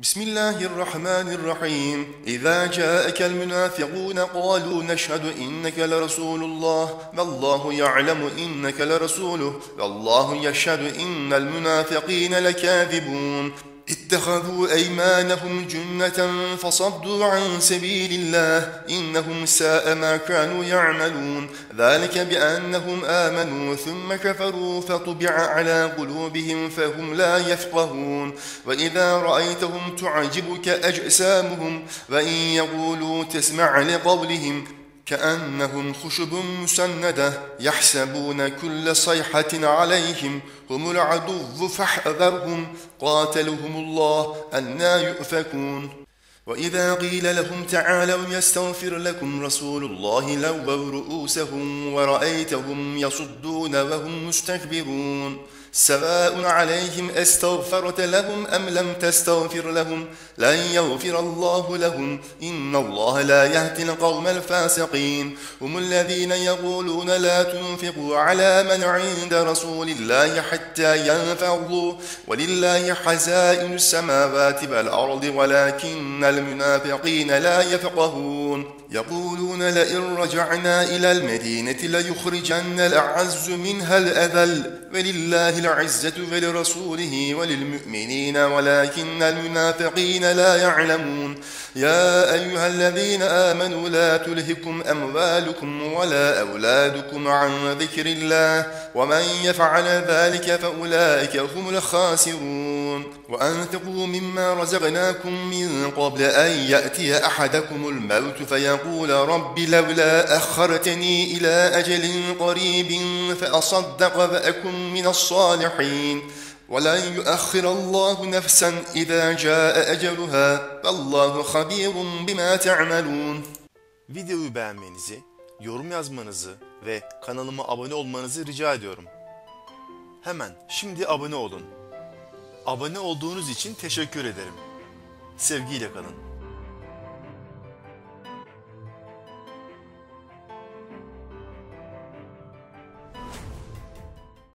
بسم الله الرحمن الرحيم. إذا جاءك المنافقون قالوا نشهد إنك لرسول الله. والله يعلم إنك لرسوله. والله يشهد إن المنافقين لكاذبون. اتخذوا أيمانهم جنة فصدوا عن سبيل الله. إنهم ساء ما كانوا يعملون. ذلك بأنهم آمنوا ثم كفروا فطبع على قلوبهم فهم لا يفقهون. وإذا رأيتهم تعجبك أجسامهم وإن يقولوا تسمع لقولهم كأنهم خشب مسندة يحسبون كل صيحة عليهم هم العدو فاحذرهم قاتلهم الله أنا يؤفكون. وإذا قيل لهم تعالوا يستغفر لكم رسول الله لووا رؤوسهم ورأيتهم يصدون وهم مستكبرون. سواء عليهم أستغفرت لهم أم لم تستغفر لهم لن يغفر الله لهم. إن الله لا يهدي القوم الفاسقين. هم الذين يقولون لا تنفقوا على من عند رسول الله حتى ينفضوا. ولله حزائن السماوات والأرض ولكن المنافقين لا يفقهون. يقولون لئن رجعنا إلى المدينة ليخرجن الأعز منها الأذل ولله العزة ولرسوله وللمؤمنين ولكن المنافقين لا يعلمون. يا أيها الذين آمنوا لا تلهكم أموالكم ولا أولادكم عن ذكر الله ومن يفعل ذلك فأولئك هم الخاسرون. وأنفقوا مما رزقناكم من قبل أن يأتي أحدكم الموت فيقول رب لولا أخرتني إلى أجل قريب فأصدق فأكن من الصالحين ولن يؤخر الله نفسا إذا جاء أجلها فالله خبير بما تعملون Videoyu beğenmenizi, yorum yazmanızı ve kanalıma abone olmanızı rica ediyorum. Hemen şimdi abone olun. Abone olduğunuz için teşekkür ederim. Sevgiyle kalın.